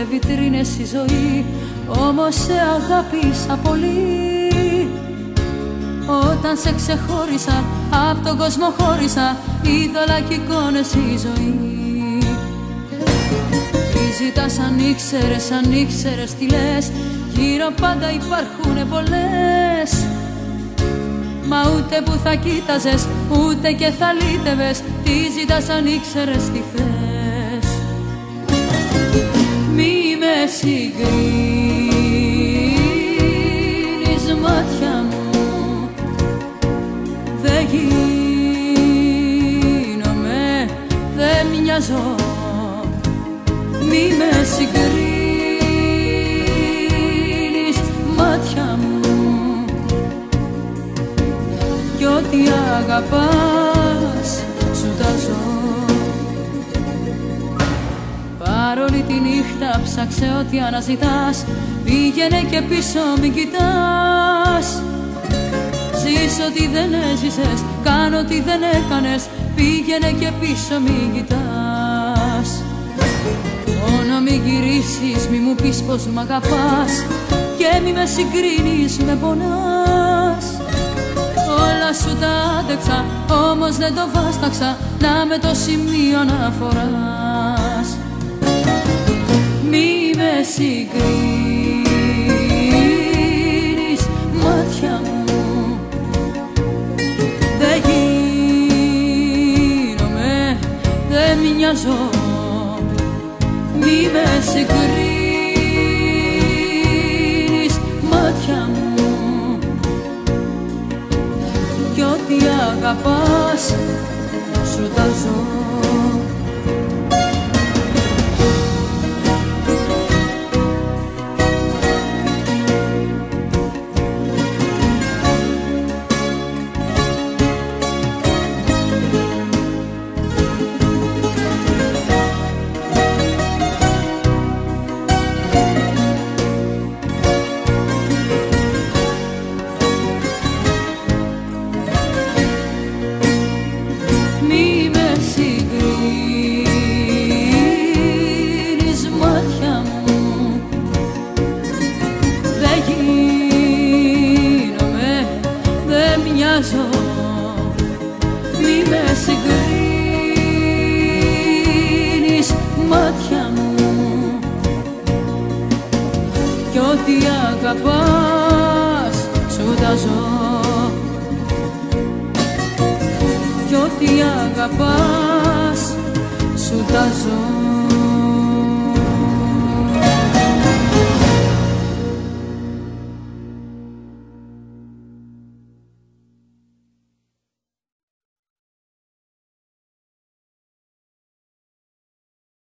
και βιτρίνες η ζωή όμως σε αγάπησα πολύ. Όταν σε ξεχώρισα απ' τον κόσμο χώρισα είδωλα κι εικόνες η ζωή. Τι ζητάς αν ήξερες, αν ήξερες τι λες. Γύρω πάντα υπάρχουνε πολλές. Μα ούτε που θα κοίταζες, ούτε και θα λύτευες. Τι ζητάς αν ήξερες τι θες. Μη με συγκρίνεις μάτια μου. Δεν γίνομαι, δεν μοιάζω Μη με συγκρίνεις μάτια μου. Κι ό,τι αγαπάς τη νύχτα ψάξε ό,τι αναζητάς. Πήγαινε και πίσω μην κοιτάς. Ζεις ό,τι δεν έζησες, κάνω ό,τι δεν έκανες. Πήγαινε και πίσω μην κοιτάς. Μόνο μη γυρίσεις, μη μου πεις πως μ' αγαπάς. Και μη με συγκρίνεις με πονάς. Όλα σου τα άντεξα Όμως δεν το βάσταξα. Να με το σημείο να φοράς συγκρίνεις μάτια μου. Δεν γίνομαι, δεν μοιάζω Μη με συγκρίνεις μάτια μου. Κι ό,τι αγαπάς σου τα ζω δεν μοιάζω Μη με συγκρίνεις μάτια μου. Κι ό,τι αγαπάς σου τα ζω. Κι ό,τι αγαπάς σου τα ζω